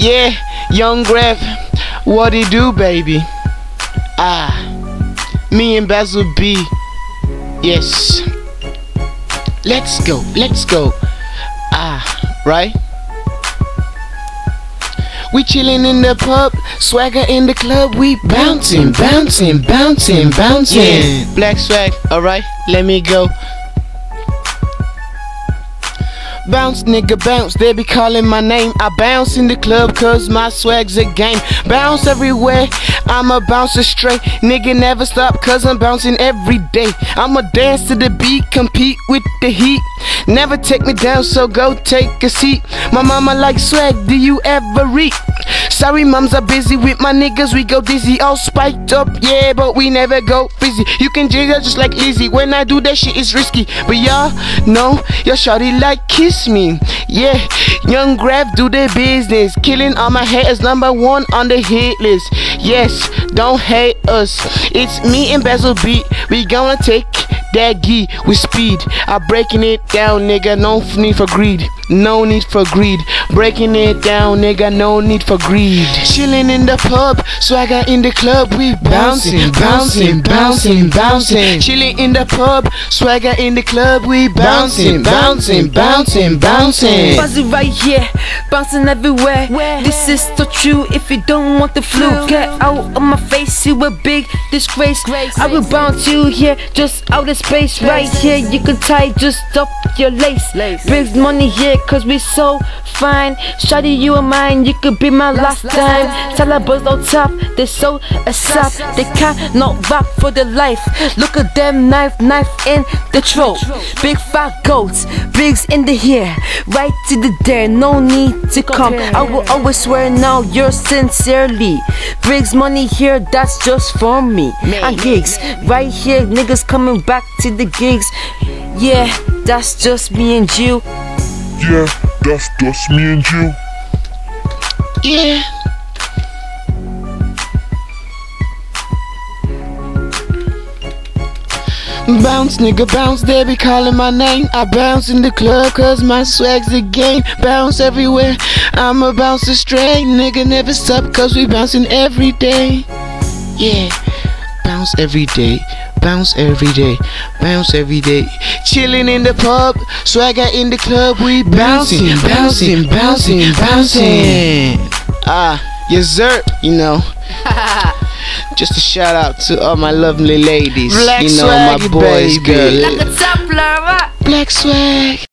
Yeah, young Rev, what he do, baby? Ah, me and Bazil B. Yes. Let's go, let's go. Ah, right? We chillin' in the pub, swagger in the club, we bouncing, bouncing, bouncing, bouncing. Yeah, blac swag, alright, let me go. Bounce, nigga, bounce. They be calling my name. I bounce in the club cause my swag's a game. Bounce everywhere. I'm a bouncer straight. Nigga, never stop cause I'm bouncing every day. I'ma dance to the beat, compete with the heat. Never take me down, so go take a seat. My mama like swag, do you ever read? Sorry, moms are busy with my niggas, we go dizzy, all spiked up, yeah, but we never go busy. You can jiggle just like Lizzie. When I do that shit, it's risky. But y'all know, y'all shawty like kiss me. Yeah, young grab do their business. Killing all my haters, number one on the hit list. Yes, don't hate us. It's me and Bazil Beat. We gonna take that gi with speed. I'm breaking it down, nigga. No need for greed. No need for greed. Breaking it down, nigga. No need for greed. Chilling in the pub, swagger in the club. We bouncing, bouncing, bouncing, bouncing. Chilling in the pub, swagger in the club. We bouncing, bouncing, bouncing, bouncing. Buzzing right here, bouncing everywhere. This is so true. If you don't want the flu, get out of my face. You a big disgrace. I will bounce you here, just out of space. Right here, you can tie just up your lace. Briggz money here, cause we so fine. Shawty, you and mine, you could be my last time. Talabas on top, they so asap. They can't not rap for the life. Look at them knife, knife in the throat. Big fat goats, bigs in the hair. Right to the dare, no need to come. I will always swear now, you're sincerely. Briggz money here, that's just for me. And gigs, right here, niggas coming back to the gigs. Yeah, that's just me and you. Yeah, that's just me and you. Yeah. Bounce, nigga, bounce, they be calling my name. I bounce in the club cause my swag's a game. Bounce everywhere, I'm a bouncer straight. Nigga, never stop cause we bouncing every day. Yeah, bounce every day. Bounce every day, bounce every day. Chilling in the pub, swagger in the club. We bouncing, bouncing, bouncing, bouncing. Ah, yes, sir. You know. Just a shout out to all my lovely ladies. Black you know, my boys, baby. girl. Like a Templar, Blac swag.